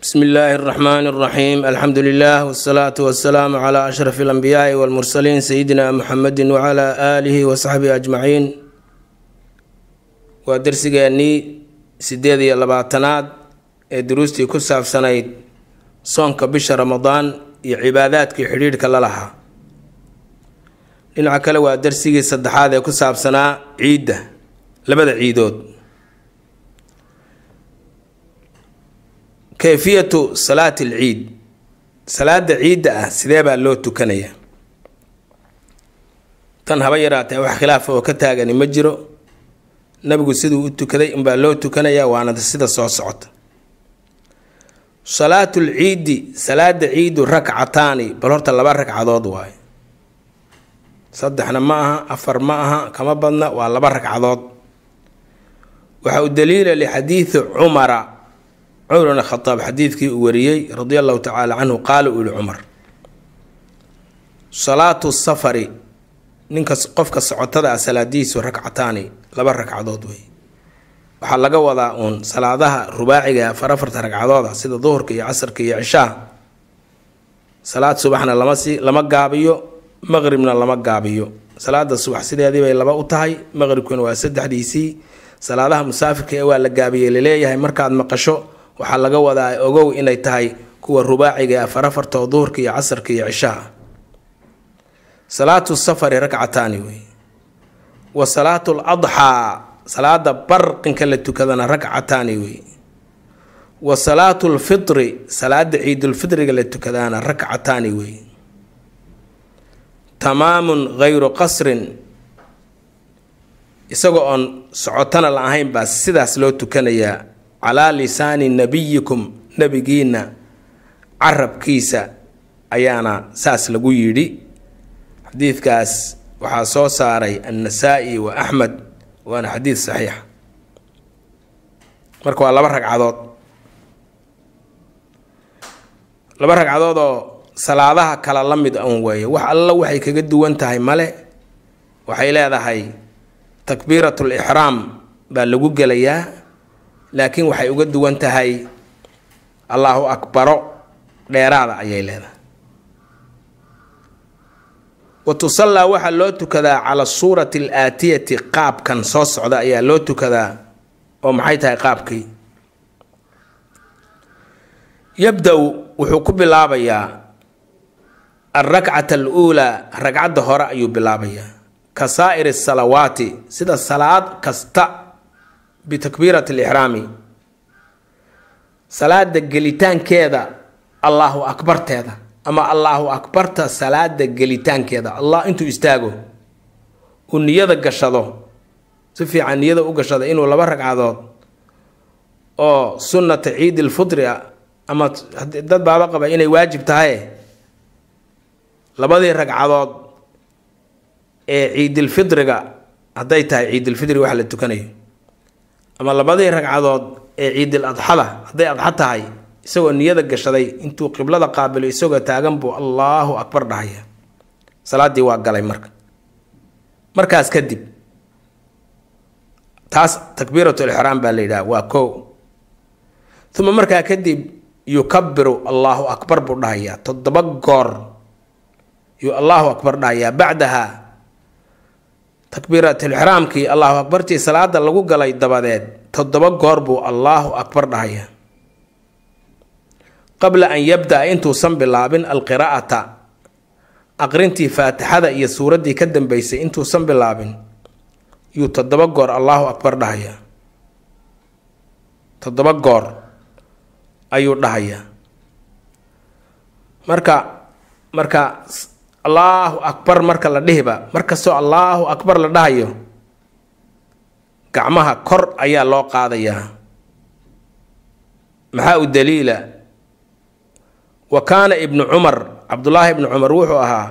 bsmi illaahi اraxmaan اraxiim alxamdu lilah wsalaatu wasalaamu cla ashraf اlanbiyaai wاlmursaliin sayidina muxamedi wcla aalihi wasaxbihi ajmaciin waa dersigeennii sideed iyo labaatanaad ee duruustii ku saabsanayd soonka bisha ramadaan iyo cibaadaadkii xidhiidhka la lahaa dhinaca kale waa dersigii saddexaad ee ku saabsanaa ciidda labada ciidood Kayfiyatu salaati alciid. Salaada ciidda ah sidee baa loo tukanayaa tan haba yaraatee wax khilaafa oo ka taagani ma jiro. Nabigu siduu u tukaday unbaa loo tukanayaa waana sida soo socota. Salaatul ciidi salaada ciidu rakcataani bal horta laba ragcadood waaye. Saddexna ma aha afar ma aha kama badna waa laba ragcadood waxa u daliila lixadiidi cumara cumar bn khadaab xadiidkii uu wariyey radi allahu tacaala canhu qaala uu yihi cumar salaatu safari ninka qofka socotada ah salaadiisu rakcataani laba ragcadood wey waxaa laga wadaa uun salaadaha rubaaciga afar afarta ragcadooda sida duhurka iyo casarka iyo cishaha salaad subaxna lama si lama gaabiyo maqribna lama gaabiyo. Salaada subax sideedii bay laba u tahay maqribkuna waa saddexdiisii salaadaha musaafirka ee waa la gaabiyey la leeyahay markaad maqasho waxaa laga wadaa ogow inay tahay kuwa rubaaciga afar afartoo duhurka iyo casarka iyo cishaha. Salaatu safari rakcataani wey. Wa salaatu ladxaa salaada barqinka la tukadana rakcataani wey. Wa salaatu lfitri salaada ciidulfitriga la tukadaana rakcataani wey. Tamaamun hayru qasrin isagoo oon socotana la ahayn baa sidaas loo tukanayaa calaa lisaani nabiyikum nabigiina carabkiisa ayaana saas lagu yidhi. Xadiidkaas waxaa soo saaray annasaa-i wa axmed waana xadiid saxiixa marka waa laba ragcadood. Laba ragcadood oo salaadaha kala la mid un weeye. Wax alla waxay kaga duwan tahay male waxay leedahay takbiiratul ixraam baa lagu gelayaa laakiin waxay uga duwan tahay allaahu akbaro dheeraada ayay leedahay. Wa tusallaa waxaa loo tukadaa cala suurati alaatiyati qaabkan soo socda ayaa loo tukadaa oo maxay tahay qaabkii? Yabda-u wuxuu ku bilaabayaa alrakcata aluulaa ragcadda hore ayuu bilaabayaa. Ka saa'iri salawaati sida salaad kasta bitakbiirati alixraami salaada gelitaankeeda allaahu akbarteeda ama allaahu akbarta salaada gelitaankeeda allah intuu istaago uu niyada gashado si fiican niyada u gashado inuu laba ragcadood oo sunnata ciidi lfitri a ama dad baaba qaba inay waajib tahay labadii ragcadood ee ciidilfitriga hadday tahay ciidilfitriga wax la tukanayo ama labadii ragcadood ee ciidil adxada hadday adxa tahay isagoo niyada gashaday intuu qiblada qaabilo isagoo taagan buu allaahu akbar dhahaya salaadii waa galay marka. Markaas kadib taas takbiiratu lixraam baa la yidhaha waa kow. Uma markaa kadib yukabiru allaahu akbar buu dhahayaa toddoba goor yuu allaahu akbar dhahayaa bacdaha takbiiratulixraamkii allahu akbartii salaada lagu galay dabadeed toddoba goor buu allaahu akbar dhahayaa qabla an yabda-a intuusan bilaabin alqiraa'ata aqrintii faatixada iyo suuraddii ka dambeysay intuusan bilaabin yuu toddoba goor allaahu akbar dhahayaa toddoba goor ayuu dhahayaa marka marka allaahu akbar marka la dhihiba markastoo allaahu akbar la dhahayo gacmaha kor ayaa loo qaadayaa maxaa u daliila? Wa kaana ibnu cumar cabdullaahi ibnu cumar wuxuu ahaa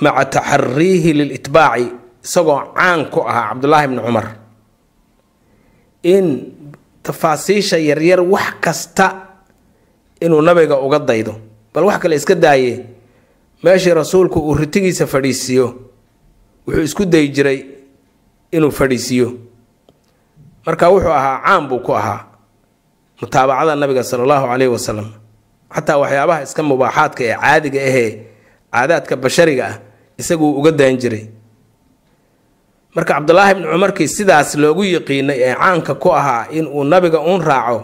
maca taxariihi lilitbaaci isagoo caan ku ahaa cabdullaahi ibnu cumar. In tafaasiisha yaryar wax kasta inuu nabiga uga daydo bal wax kale iska daaye meeshii rasuulku uu ritigiisa fadhiisiiyo wuxuu isku dayi jiray inuu fadhiisiiyo marka wuxuu ahaa caan buu ku ahaa mutaabacada nabiga sala allahu caleyhi wasalam xataa waxyaabaha iska mubaaxaadka ee caadiga ahee caadaadka bashariga ah isaguu uga dayan jiray. Marka cabdulaahi bni cumarkii sidaas loogu yiqiinay ee caanka ku ahaa inuu nabiga uun raaco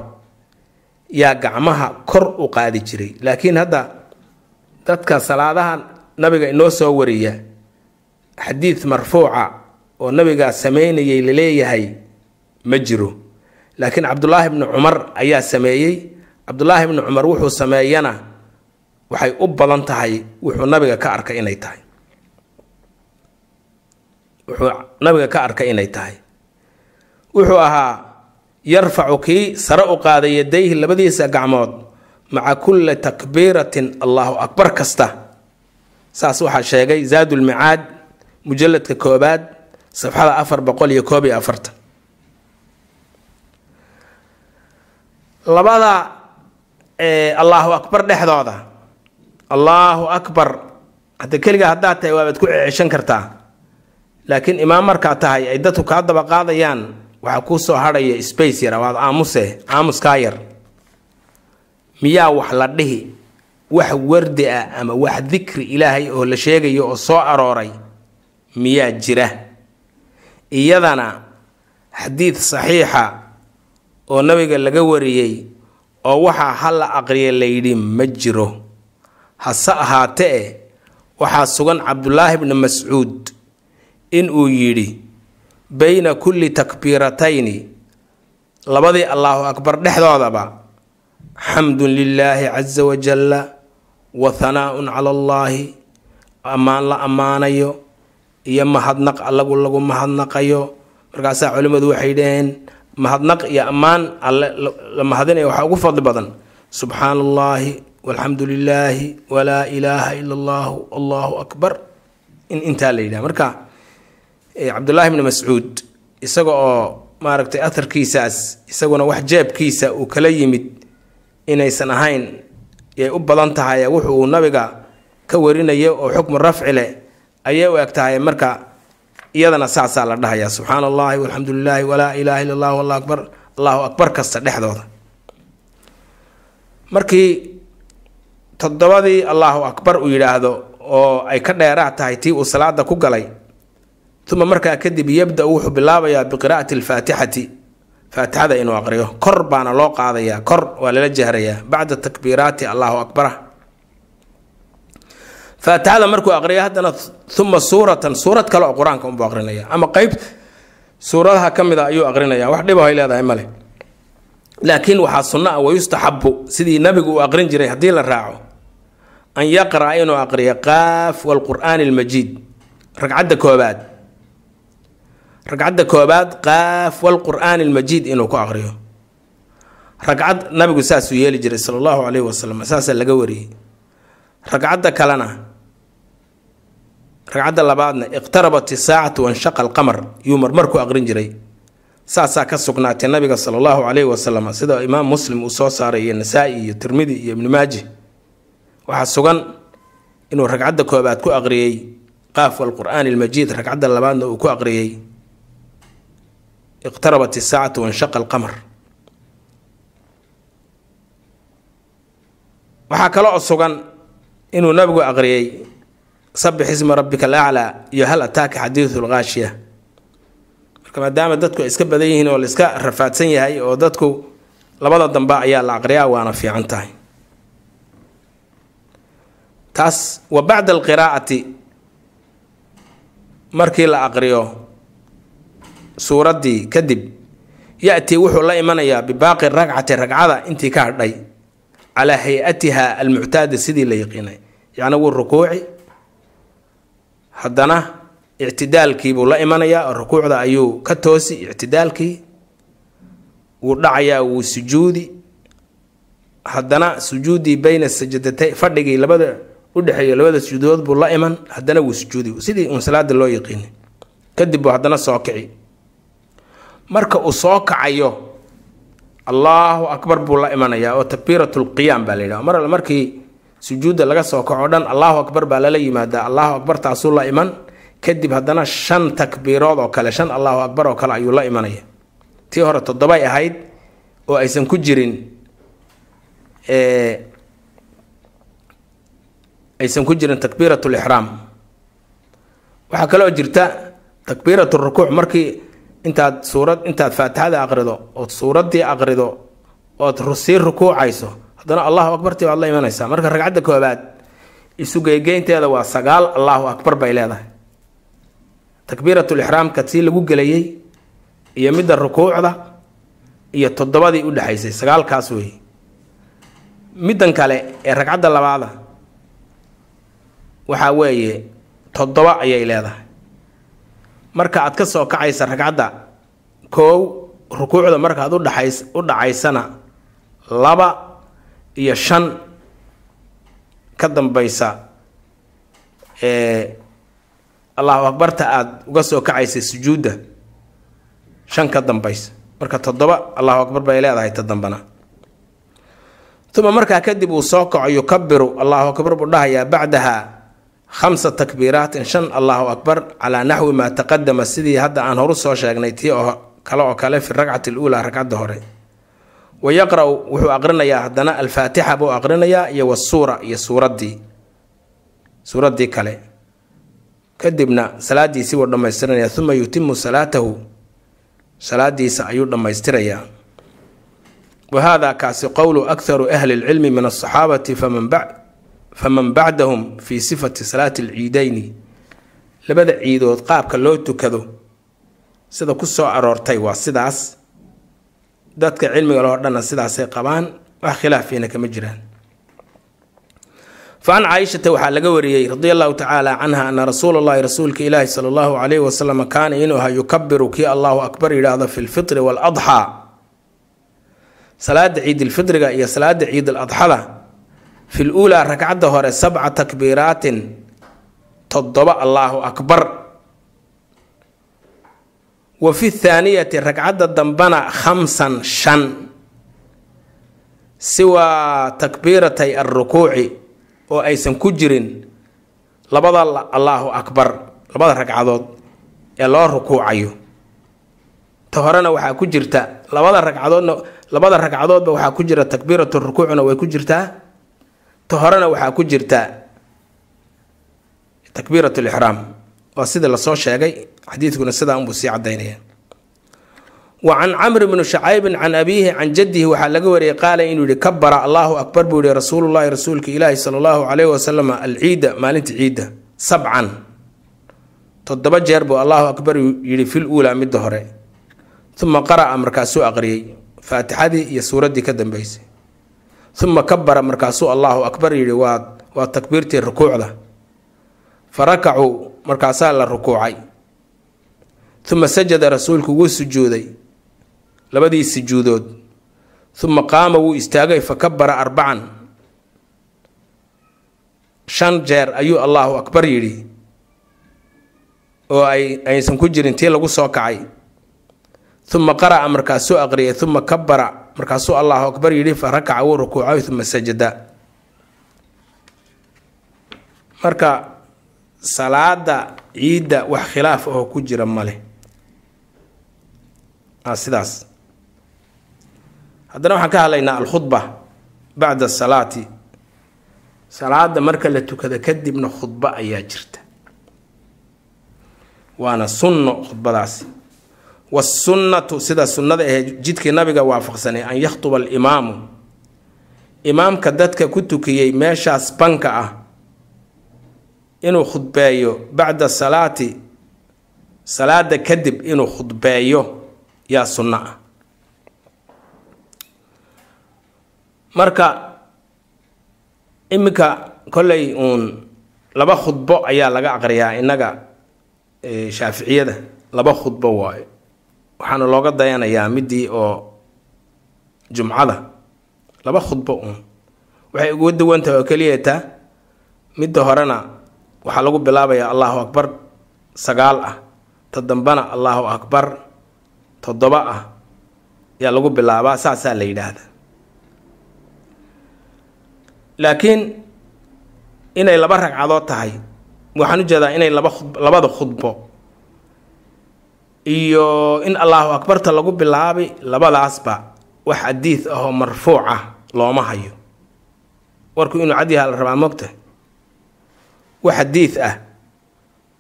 yaa gacmaha kor u qaadi jiray. Laakiin hadda dadka salaadaha nabiga inoo soo wariya. Xadiid marfuuca oo nabigaa sameynayay la leeyahay ma jiro. Laakiin cabdulaahi bni cumar ayaa sameeyey. Cabdulaahi bni cumar wuxuu sameeyana waxay u badan tahay wuxuu nabiga ka arkay inay tahay. Wuxuu nabiga ka arkay inay tahay. Wuxuu ahaa yarfacu kii sare u qaaday yadayhi labadiisa gacmood maca kulli takbiiratin allahu akbar kasta. Saas waxaa sheegay zaadulmicaad mujalladka koobaad safxada afar boqol iyo koob iyo afartan labada allahu akbar dhexdooda. Allahu akbar. Hadda keligaa haddaad tahay waabaad ku ceshan kartaa. Laakiin imaam markaa tahay ay dadku kaa daba qaadayaan. Waxaa kuu soo hadhaya space yar waad aamuse aamuskaa yar miyaa wax la dhihi wax wardi ah ama wax dikri ilaahay oo la sheegayo oo soo arooray miyaa jira. Iyadana xadiid saxiixa oo nabiga laga wariyey oo waxaa halla aqriya layidhi ma jiro. Hase ahaatee waxaa sugan cabdulaahi bni mascuud inuu yidhi bayna kulli takbiiratayni labadii allaahu akbar dhexdoodaba xamdun lilaahi casa wajalla wa hanaa-un cala allaahi ammaan la ammaanayo iyo mahadnaq allagu lagu mahadnaqayo markaasaa culimmadu waxay dhaheen mahadnaq iyo ammaan alle la mahadinaya waxaa ugu fadli badan subxaana allaahi walxamdu lilaahi walaa ilaaha ila allahu allahu akbar in intaa la yidhaha marka cabdulaahi bni mascuud isaga oo maaragtay aharkiisaas isaguna wax jeebkiisa uu kala yimid inaysan ahayn yay u badan tahay wuxu uu nabiga ka warinayo oo xukmu rafci leh ayay u eg tahay marka iyadana saasaa la dhahayaa subxaana allahi walxamdu lilaahi walaa ilaaha illa allah allahu akbar. Allahu akbar kasta dhexdooda. Markii toddobadii allahu akbar uu yidhaahdo oo ay ka dheeraa tahay tii uu salaada ku galay uma markaa kadib yabda wuxuu bilaabayaa biqiraa'ati alfaatixati faatixada inuu aqriyo. Kor baana loo qaadayaa. Kor waa lala jahrayaa bacda takbiiraati allahu akbara faatixada markuu aqriyo haddana uma suuratan suurad kale oo qur'aanka unbuu aqrinaya. Ama qeyb suuradaha ka mid a ayuu aqrinaya. Wax dhibo ay leedahay male laakiin waxaa sunno ah wayustaxabu sidii nabigu uu aqrin jiray haddii la raaco an yaqra'a inuu aqriyo qaaf walqur'aani almajiid ragcadda koobaad ragcadda koobaad qaaf walqur'aani almajiid inuu ku aqriyo ragcad nabigu saasuu yeeli jiray sala allahu caleyhi wasalam saasaa laga wariyey. Ragcadda kalena ragcadda labaadna iqtarabat isaacatu wanshaqa alqamar yuu marmar ku aqrin jiray. Saasaa ka sugnaatay nabiga sala allahu caleyhi wasalam sida imaam muslim uu soo saaray iyo nasaa-i iyo tirmidi iyo ibni maaji waxaa sugan inuu ragcadda koobaad ku aqriyey qaaf walqur'aani almajiid ragcadda labaadna uu ku aqriyey iqtarabat isaacatu wanshaqa alqamar waxaa kaloo sugan inuu nabigu aqriyey sabix isma rabbika alaclaa iyo hal ataaka xadiidu lgaashiya marka maadaama dadku ay iska badan yihiin oo la iska rafaadsan yahay oo dadku labada dambe ayaa la aqriyaa waana fiican tahay taas wa bacda alqiraa'ati markii la aqriyo suuraddii kadib ya-tii wuxuu la imanayaa bibaaqi ragcati ragcada intii ka hadhay calaa hay'atiha almuctaada sidii la yaqiinay yacni wuu rukuuci. Haddana ictidaalkiibuu la imanayaa oo rukuucda ayuu ka toosi ictidaalkii wuu dhacayaa wuu sujuudi. Haddana sujuudii bayna sajadatayn fadhigii labada udhexeeya labada sujuudood buu la iman haddana wuu sujuudi. Sidii uun salaada loo yaqiinay kadib buu haddana soo kici marka uu soo kacayo allaahu akbar buu la imanayaa oo takbiirat lqiyaam baa la yidhaha. Mar markii sujuudda laga soo kaco dhan allahu akbar baa lala yimaadaa. Allahu akbar taasuu la iman kadib haddana shan takbiirood oo kale shan allahu akbar oo kale ayuu la imanaya. Tii hore toddobay ahayd oo aysan ku jirin aysan ku jirin takbiirat lixraam waxaa kaloo jirta takbiirat rukuuc markii intaad suurad intaad faatixada aqrido ood suuraddii aqrido ood sii rukuucayso haddana allahu akbartii baad la imanaysaa. Marka ragcadda koobaad isugeygeynteeda waa sagaal allahu akbar bay leedahay. Takbiiratulixraamka tii lagu gelayay iyo midda rukuucda iyo toddobadii u dhexaysay sagaalkaas weeye middan kale ee ragcadda labaada waxaa weeye toddoba ayay leedahay marka aad ka soo kacaysa ragcadda koow rukuucda markaad udhaxays u dhacaysana laba iyo shan ka dambaysa allahu akbarta aada uga soo kacaysay sujuudda shan ka dambaysa. Marka toddoba allahu akbar bay leedahay ta dambana uma markaa kadib uu soo kaco yukabiru allahu akbar buu dhahayaa bacdaha khamsa takbiiraatin shan allahu akbar calaa naxwi maa taqadama sidii hadda aan horu soo sheegnay tii oo kale oo kale fi ragcati luulaa ragcadda hore wa yaqra-u wuxuu aqrinayaa haddana alfaatixa buu aqrinayaa iyo wasuura iyo suuraddii suuraddii kale kadibna salaadiisii buu dhammaystiranaya uma yutimu salaatahu salaadiisa ayuu dhammaystirayaa wa hada kaasi qowlu akharu ahli lcilmi min asaxaabati faman ba faman bacdahum fii sifati salaati alciidayni. Labada ciidood qaabka loo tukado sida ku soo aroortay waa sidaas. Dadka cilmiga loo dhanna sidaasay qabaan wax khilaafiina kama jiraan. Fa can caaishata waxaa laga wariyey radia allahu tacaala canha ana rasuula llahi rasuulka ilaahi sala allahu calayhi wasalam kaana inuu ahaa yukabiru kii allahu akbar yidhaahdo fi lfitri waaladxaa salaada ciidilfitriga iyo salaada ciidiladxada fi luulaa ragcadda hore sabca takbiiraatin toddoba allaahu akbar. Wa fi thaaniyati ragcadda dambana khamsan shan. Siwaa takbiiratay alrukuuci oo aysan ku jirin labada allaahu akbar labada ragcadood ee loo rukuucayo. Ta horena waxaa ku jirta labada ragcadoodna labada ragcadoodba waxaa ku jira takbiiratu rukuucna way ku jirtaa ta horena waxaa ku jirta takbiirat lixraam waa sida la soo sheegay xadiidkuna sidaa unbuu sii cadaynaya wa can camri bni shacaybin can abiihi can jaddihi waxaa laga wariyey qaala inuu yihi kabara allahu akbar buu yihi rasuulullahi rasuulka ilaahi sala allahu calayhi wasalam alciida maalinta ciidda sabcan. Toddoba jeer buu allahu akbar yidhi fil uulaa midda hore. Uma qara'a markaasuu aqriyey faatixadii iyo suuraddii ka dambeysay uma kabara markaasuu allahu akbar yidhi waa waa takbiirtii rukuucda fa rakacuu markaasaa la rukuucay uma sajada rasuulku wuu sujuuday labadii sujuudood uma qaama wuu istaagay fa kabara arbacan shan jeer ayuu allahu akbar yidhi oo ay aysan ku jirin tii lagu soo kacay uma qara'a markaasuu aqriyay uma kabara markaasuu allahu akbar yidhi fa rakaca wuu rukuucay uma sajada. Marka salaada ciidda wax khilaaf oo ku jira male sidaas. Haddana waxaan ka hadlaynaa alkhudba bacda asalaati salaada marka la tukada kadibna khudbo ayaa jirta. Waana sunno khudbadaasi wasunnatu sida sunnada ahee jidkii nabiga waafaqsanay an yakhtuba alimaamu imaamka dadka ku tukiyey meeshaas banka ah inuu khudbeeyo bacda salaati salaada kadib inuu khudbeeyo yaa sunno ah marka iminka kolley uun laba khudbo ayaa laga aqriyaa innaga shaaficiyada laba khudbo waayo waxaana looga dayanayaa midii oo jumcada laba khudbo uun. Waxay uga duwantahay oo keliyataa midda horena waxaa lagu bilaabayaa allahu akbar sagaal ah ta dambana allahu akbar toddoba ah ayaa lagu bilaabaa saasaa la yidhaahdaa. Laakiin inay laba ragcadood tahay waxaan u jeedaa inay laba labada khudbo iyo in allahu akbarta lagu bilaabay labadaasba wax xadiid ahoo marfuuc ah looma hayo. Warku inuu cadyaha la rabaa mogta wax xadiid ah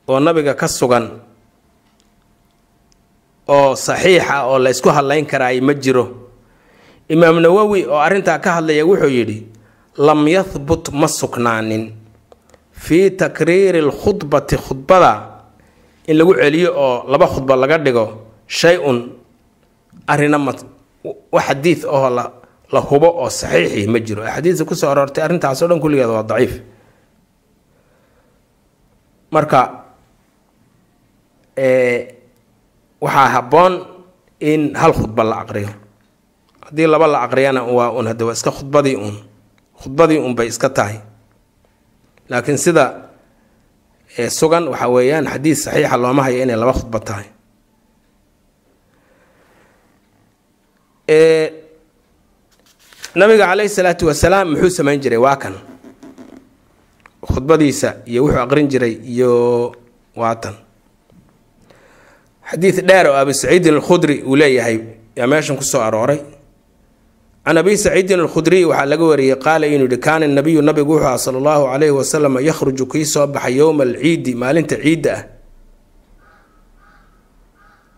oo nabiga ka sugan oo saxiixa oo la ysku hadlayn karaay ma jiro. Imaam nawowi oo arrintaa ka hadlaya wuxuu yidhi lam yahbut ma sugnaanin. Fii takriiri lkhudbati khudbada in lagu celiyo oo laba khudba laga dhigo shay-un arrina ma wax xadiid oo la la hubo oo saxiixi ma jiro. Axaadiista ku soo aroortay arrintaasoo dhan kulligeed waa daciif. Marka waxaa habboon in hal khudba la aqriyo. Haddii laba la aqriyana waa un hadda waa iska khudbadii uun khudbadii un bay iska tahay. Laakiin sida sugan waxa weeyaan xadiid saxiixa looma hayo inay laba khudba tahay. Nabiga caleyhi salaatu wasalaam muxuu samayn jiray waa kan. Khudbadiisa iyo wuxuu aqrin jiray iyo waatan xadiid dheer oo abi saciidin alkhudri uu leeyahay yaa meeshan ku soo arooray can abi saciidin alkhudriy waxaa laga wariyey qaala inuu yihi kaana nabiyu nabigu wuxuu aha sala allahu calayhi wasalam yakhruju kii soo baxay yowma alciidi maalinta ciidda ah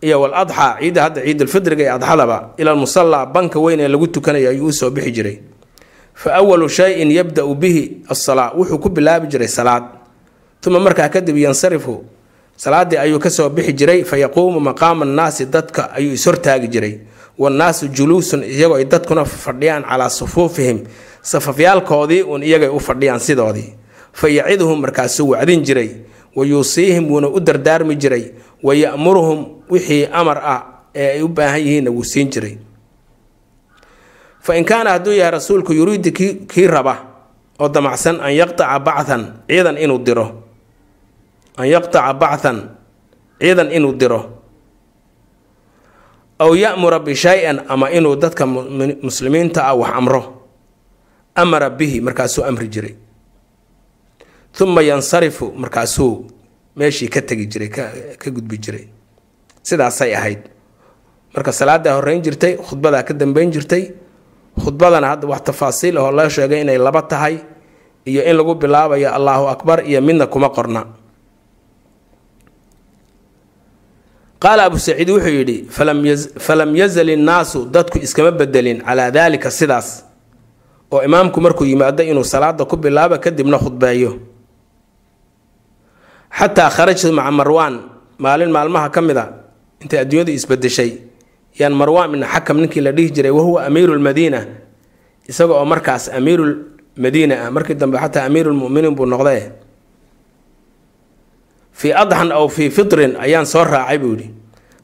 iyo waladxaa ciidda hadda ciidulfidriga ee adxadaba ila almusallaa banka weyn ee lagu tukanaya ayuu u soo bixi jiray fa awalu shayin yabda-u bihi asalaa wuxuu ku bilaabi jiray salaad uma markaa kadib yansarifu salaadii ayuu ka soo bixi jiray fa yaquumu maqaama annaasi dadka ayuu ishortaagi jiray wannaasu juluusun iyagoo ay dadkuna fadhiyaan calaa sufuufihim safafyaalkoodii uun iyagay u fadhiyaan sidoodii fa yaciduhum markaasuu wacdin jiray wa yuusiihim wuuna u dardaarmi jiray wa ya'muruhum wixii amar ah ee ay u baahan yihiinna wuu siin jiray fa in kaana hadduu yahay rasuulku yuriidu kii raba oo damacsan an yaqtaca bachan ciidan inuu diro an yaqtaca bachan ciidan inuu diro aw ya'mura bishay-an ama inuu dadka muslimiinta ah wax amro amara bihi markaasuu amri jiray. Uma yansarifu markaasuu meeshii ka tegi jiray ka gudbi jiray. Sidaasay ahayd. Marka salaadaa horeyn jirtay khudbadaa ka dambeyn jirtay khudbadana hadda wax tafaasiil ahoo loo sheegay inay laba tahay iyo in lagu bilaabayo allaahu akbar iyo midna kuma qorna qaala abu saciid wuxuu yidhi falam yazal innaasu dadku iskama bedelin calaa daalika sidaas oo imaamku markuu yimaado inuu salaada ku bilaabo kadibna khudbeeyo xataa kharajtu maca marwaan maalin maalmaha ka mid a intay adduunyadu isbedeshay yaan marwaan ibn xakam ninkii la dhihi jiray wahuwa amiiru lmadiina isaga oo markaas amiiru madiina ah markii dambe xataa amiirulmuminiin buu noqdee fii adxan aw fii fitrin ayaan soo raacay buu yidhi.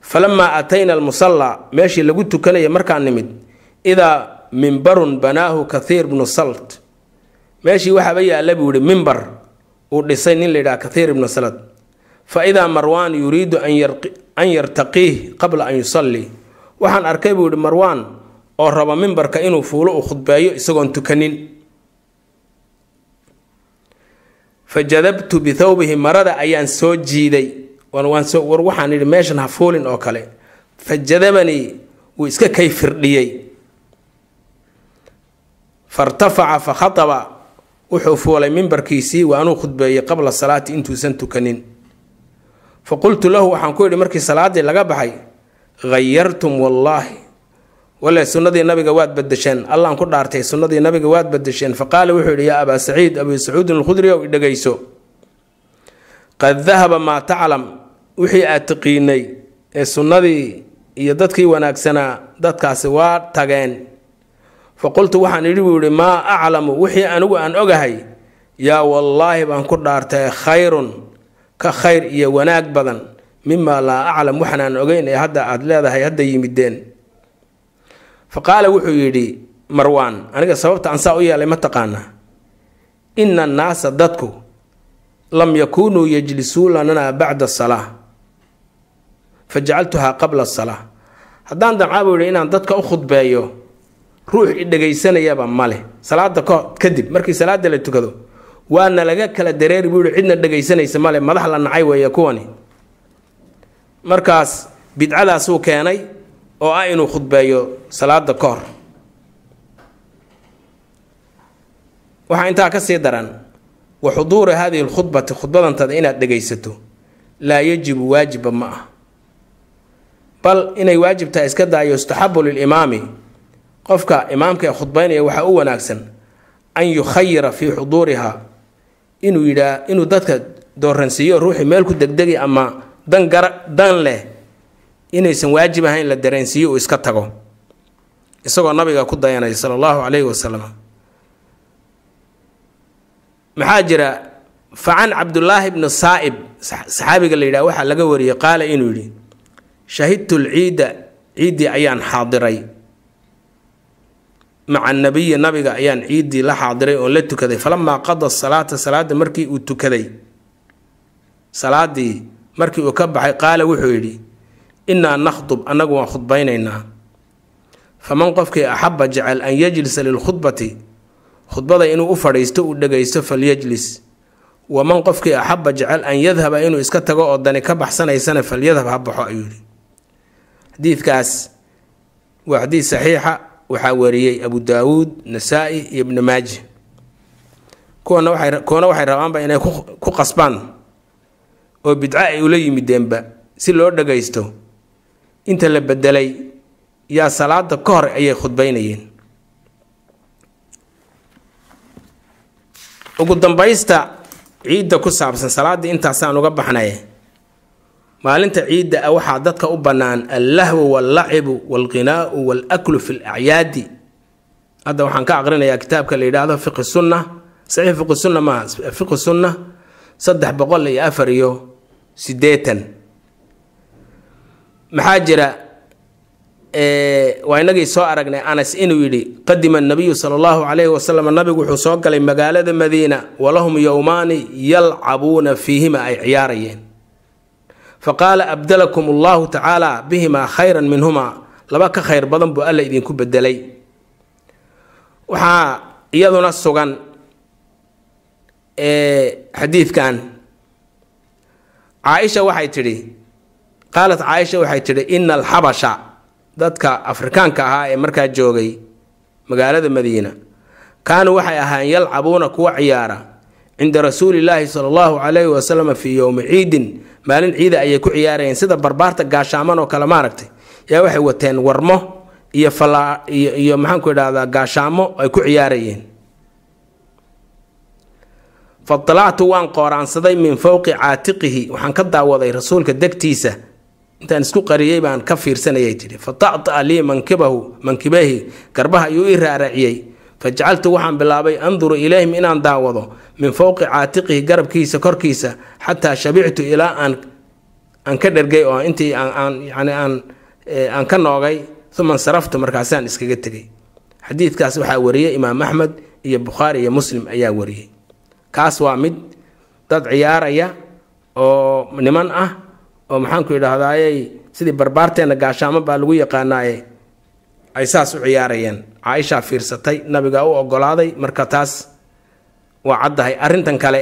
Falamaa aatayna almusallaa meeshii lagu tukanaya markaan nimid idaa mimbarun banaahu kathiir bnu salt. Meeshii waxaaba yaalla buu yihi mimbar uu dhisay nin layidhaha kathiir ibnu salad fa idaa marwaan yuriidu an yartaqiih qabla an yusallii waxaan arkay buu yihi marwaan oo raba mimbarka inuu fuulo u khudbeeyo isagoon tukanin fajadabtu bithawbihi marada ayaan soo jiiday. War waxaan yidhi meeshan ha fuulin oo kale. Fajadabanii wuu iska kay firdhiyey fartafaca fa khataba wuxuu fuulay mimbarkiisii waanuu khudbeeyey qabla salaati intuusan tukanin. Fa qultu lahu waxaan ku yidhi markii salaadii laga baxay hayartum wallaahi wale sunnadii nabiga waad badesheen allaan ku dhaartay sunnadii nabiga waad badesheen fa qaala wuxuu yidhi yaa abaa saciid abii sacuudin alkhudri ow idhegayso qad dahaba maa taclam wixii aad taqiinay ee sunnadii iyo dadkii wanaagsanaa dadkaasi waa tageen. Fa qultu waxaan idhi buu yihi maa aclamu wixii anigu aan ogahay yaa wallaahi baan ku dhaartay khayrun ka khayr iyo wanaag badan. Mimaa laa aclam waxaan aan ogeyn ee hadda aad leedahay hadda yimideen fa qaala wuxuu yidhi marwaan aniga sababta aan saa u yeelay ma taqaanaa ina annaasa dadku lam yakuunuu yajlisuunana bacda salaa fa jacaltuhaa qabla salaa haddaan damcaa buu yidhi inaan dadka u khudbeeyo ruux i dhegaysanayaba male salaada kadib markii salaada la tukado waana laga kala dareeri buu yihi cidna dhegaysanaysa male madax la nacay weeye kuwani. Markaas bidcadaasuu keenay oo ah inuu khudbeeyo salaada ka hor. Waxaa intaa ka sii daran wa xuduuri hadihi lkhudbati khudbadantada inaad dhegaysato laa yajibu waajiba ma ah. Bal inay waajib tahay iska daayo yustaxabu lilimaami qofka imaamka ee khudbaynaya waxaa u wanaagsan an yukhayira fii xuduuriha inuu yidhaa inuu dadka dooransiiyo ruuxii meel ku degdegi ama dan gara dan leh inaysan waajib ahayn la dareensiiyo uu iska tago. Isagoo nabiga ku dayanaya sala allahu calayhi wasalam maxaa jira facan cabdulaahi bni saa'ib saxaabiga la yidhaha waxaa laga wariyey qaala inuu yidhi shahidtu lciida ciiddii ayaan xaadiray. Maca nabiyi nabiga ayaan ciiddii la xaadiray oon la tukaday. Falamaa qada salaata salaada markii uu tukaday salaadii markii uu ka baxay qaala wuxuu yidhi innaa nakhdub annagu waan khudbaynaynaa. Faman qofkii axaba jecel an yajlisa lilkhudbati khudbada inuu u fadhiisto uu dhegaysto falyajlis. Waman qofkii axaba jecel an yadhaba inuu iska tago oo dani ka baxsanaysana falyadhab ha baxo ayuu yidhi. Xadiidkaas waa xadiid saxiixa waxaa wariyey abu daawuud nasaa-i iyo ibni maaji kuwana waxay kuwana waxay rabaanba inay ku qasbaan oo bidco ay ula yimideenba si loo dhagaysto inta la bedelay yaa salaada ka hor ayay khudbaynayeen. Ugu dambaysta ciidda ku saabsan salaaddii intaasaan uga baxnay maalinta ciidda ah waxaa dadka u bannaan allahwu wallacibu walqinaau walaklu fi lacyaadi hadda waxaan ka aqrinayaa kitaabka la yidhaahdo fiqi sunna saxiix fiqi sunna maaha fiqi sunna saddex boqol iyo afar iyo siddeetan maxaa jira waa inagii soo aragnay anas inuu yidhi qadima nabiyu sala allahu calayhi wasalam nabigu wuxuu soo galay magaalada madiina walahum yowmaani yalcabuuna fiihima ay ciyaarayeen. Faqaala abdalakum allahu tacaala bihimaa khayran minhumaa laba ka khayr badan buu alla idinku bedelay waxaa iyaduna sugan xadiidkan. Caaisha waxay tidhi qaalat caaisha waxay tidhi ina alxabasha dadka afrikaanka ahaa ee markaa joogay magaalada madiina kaanuu waxay ahaan yalcabuuna kuwa ciyaara cinda rasuulilaahi sala allahu calayhi wasalam fii yowmi ciidin. Maalin ciida ayay ku ciyaarayeen sida barbaarta gaashaaman oo kale maaragtay. Yaa waxay wateen warmo iyo iyo maxaanku idhahdaa gaashaamo ay ku ciyaarayeen. Fadalactu waan qooraansaday min fowqi caatiqihi. Waxaan ka daawaday rasuulka degtiisa intaan isku qariyey baan ka fiirsanayay tidhi fatactaa lii mankibahu mankibahi garbaha ayuu ii raaraciyey fajacaltu waxaan bilaabay anduru ilayhim inaan daawado min fowqi caatiqihi garabkiisa korkiisa xataa shabictu ilaa aan ka dhergay oo intii aan ka noogay uma insaraftu markaasaan iskaga tegay xadiidkaas waxaa wariyey imaam axmed iyo bukhaari iyo muslim ayaa wariyey. Kaas waa mid dad ciyaaraya oo niman ah oo maxaanku idhaahdayey sidii barbaarteenna gaashaamo baa lagu yaqaanaaye ay saas u ciyaarayeen. Caaishaa fiirsatay nabigaa u ogolaaday marka taas waa caddahay. Arrintan kale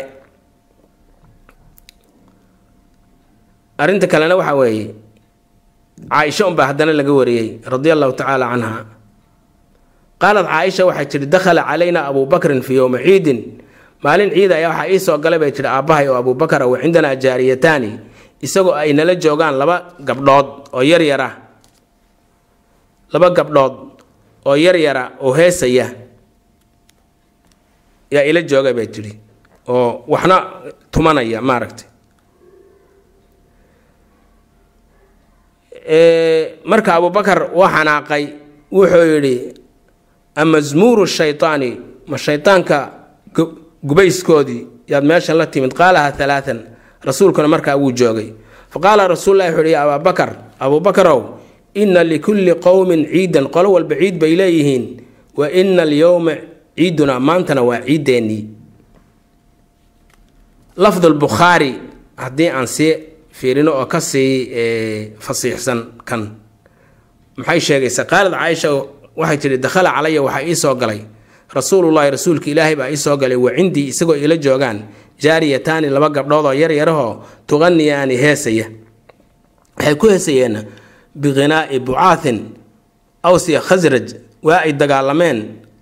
arrinta kalena waxaa weeye caaisha unbaa haddana laga wariyey radia allahu tacaala canha. Qaalat caaisha waxay tidhi dakhala calayna abuu bakrin fii yowmi ciidin. Maalin ciid ayaa waxaa ii soo galay bay tidhi aabbahay oo abuubakar wa cindanaa jaariyataani isagoo ay nala joogaan laba gabdhood oo yaryara laba gabdhood oo yaryara oo heesaya. Yaa ila jooga bay tidhi oo waxna tumanaya maaragtay marka abuubakar waa xanaaqay wuxuu yidhi amazmuuru shaytaani ma shaytaanka gubayskoodii yaad meeshan la timid? Qaalaha alaaan rasuulkuna markaa wuu joogay. Faqaala rasuululahi wuxu abaabakar abuubakarow ina likulli qowmin ciidan qolo walba ciid bay leeyihiin wa ina alyowma ciidunaa maantana waa ciideennii. Lafdulbukhaari haddii aan sii fiirino oo ka sii fasiixsan kan maxay sheegaysaa? Qaalad caaisha waxay tidhi dakhala calaya waxaa ii soo galay. Rasuulullahi rasuulka ilaahay baa ii soo galay wa cindii isagoo ila joogaan jaariyataani laba gabdhood oo yaryarahoo tuqaniyaani heesaya. Waxay ku heesayeenna biqhinaa'i bucaathin awsiya khasraj. Waa ay dagaalameen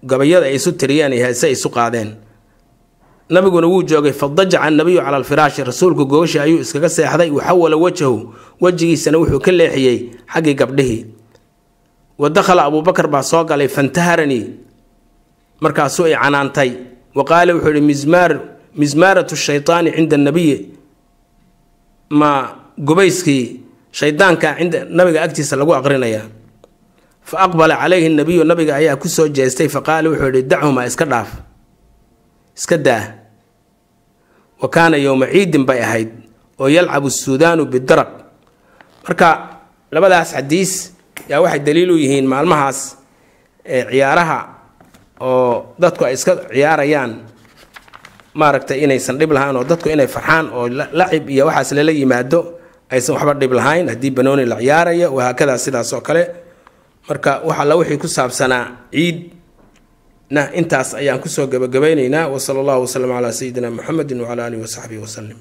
gabayada ay isu tiriyeen iyo heese isu qaadeen. Nabiguna wuu joogay fadajaca annabiyu cala alfiraashi rasuulku gogashi ayuu iskaga seexday waxawala wajahu wejigiisana wuxuu ka leexiyey xaggii gabdhihii wa dakhala abuubakar baa soo galay fantaharanii markaasuu ay canaantay. Wa qaala wuxuu yihi mismaar mismaaratu shaytaani cinda annabiyi ma gubayskii shaydaanka cinda nabiga agtiisa lagu aqrinayaa fa aqbala calayhi nabiyu nabiga ayaa ku soo jeestay fa qaala wuxuu yihi dachumaa iska dhaaf iska daa. Wa kaana yowma ciidin bay ahayd oo yalcabu suudaanu bidaraq. Marka labadaas xadiis yaa waxay daliil u yihiin maalmahaas ciyaaraha oo dadku ay iska ciyaarayaan maaragtay inaysan dhib lahayn oo dadku inay farxaan oo lacib iyo waxaas lala yimaado aysan waxba dhib lahayn. Haddii banooni la ciyaarayo wahaakadaa sidaas oo kale. Marka wax alla wixii ku saabsanaa ciid na intaas ayaan ku soo gabagabaynaynaa wasala allahu wasalam calaa sayidina muxamedin wacala aalihi wasaxbihi wasalim